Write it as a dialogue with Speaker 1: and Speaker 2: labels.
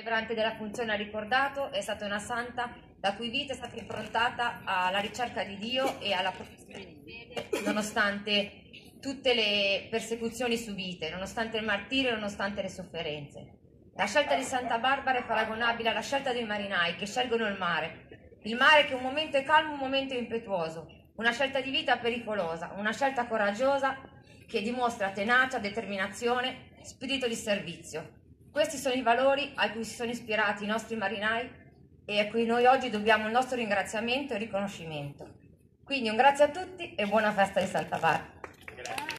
Speaker 1: celebrante della funzione ha ricordato, è stata una santa la cui vita è stata improntata alla ricerca di Dio e alla professione di fede, nonostante tutte le persecuzioni subite, nonostante il martirio, nonostante le sofferenze. La scelta di Santa Barbara è paragonabile alla scelta dei marinai che scelgono il mare. Il mare che un momento è calmo, un momento è impetuoso, una scelta di vita pericolosa, una scelta coraggiosa che dimostra tenacia, determinazione, spirito di servizio. Questi sono i valori a cui si sono ispirati i nostri marinai e a cui noi oggi dobbiamo il nostro ringraziamento e riconoscimento. Quindi un grazie a tutti e buona festa di Santa Barbara.